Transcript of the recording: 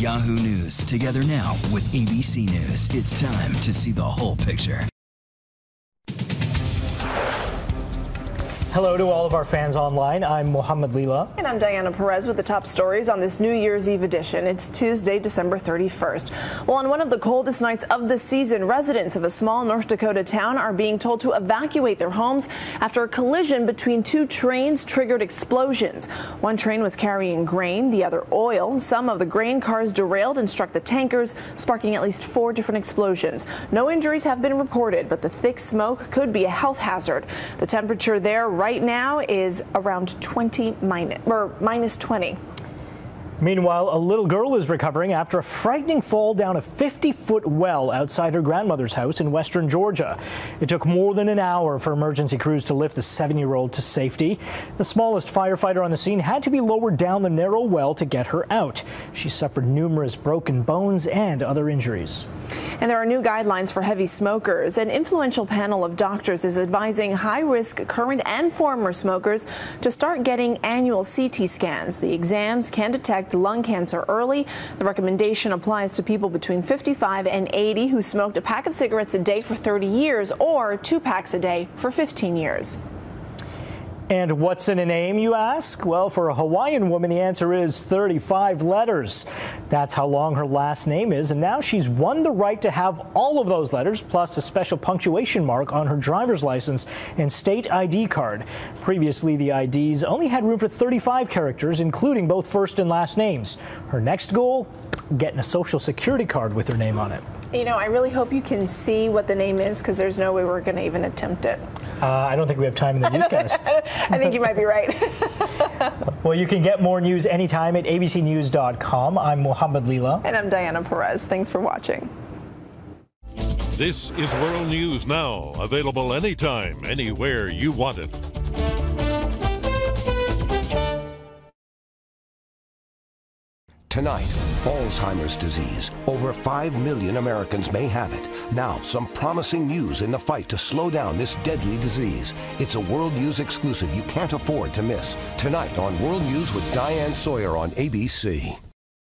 Yahoo News, together now with ABC News. It's time to see the whole picture. Hello to all of our fans online. I'm Muhammad Lila. And I'm Diana Perez with the top stories on this New Year's Eve edition. It's Tuesday, December 31st. Well, on one of the coldest nights of the season, residents of a small North Dakota town are being told to evacuate their homes after a collision between two trains triggered explosions. One train was carrying grain, the other oil. Some of the grain cars derailed and struck the tankers, sparking at least four different explosions. No injuries have been reported, but the thick smoke could be a health hazard. The temperature there right now is around 20 minus, or minus 20. Meanwhile, a little girl is recovering after a frightening fall down a 50 foot well outside her grandmother's house in western Georgia. It took more than an hour for emergency crews to lift the seven year old to safety. The smallest firefighter on the scene had to be lowered down the narrow well to get her out. She suffered numerous broken bones and other injuries. And there are new guidelines for heavy smokers. An influential panel of doctors is advising high risk current and former smokers to start getting annual CT scans. The exams can detect lung cancer early. The recommendation applies to people between 55 and 80 who smoked a pack of cigarettes a day for 30 years or two packs a day for 15 years. And what's in a name, you ask? Well, for a Hawaiian woman, the answer is 35 letters. That's how long her last name is, and now she's won the right to have all of those letters, plus a special punctuation mark on her driver's license and state ID card. Previously, the IDs only had room for 35 characters, including both first and last names. Her next goal? Getting a social security card with her name on it. You know, I really hope you can see what the name is because there's no way we're going to even attempt it. Uh, I don't think we have time in the newscast. I think you might be right. well, you can get more news anytime at abcnews.com. I'm Muhammad Lila. And I'm Diana Perez. Thanks for watching. This is World News Now, available anytime, anywhere you want it. Tonight, Alzheimer's disease. Over 5 million Americans may have it. Now, some promising news in the fight to slow down this deadly disease. It's a World News exclusive you can't afford to miss. Tonight on World News with Diane Sawyer on ABC.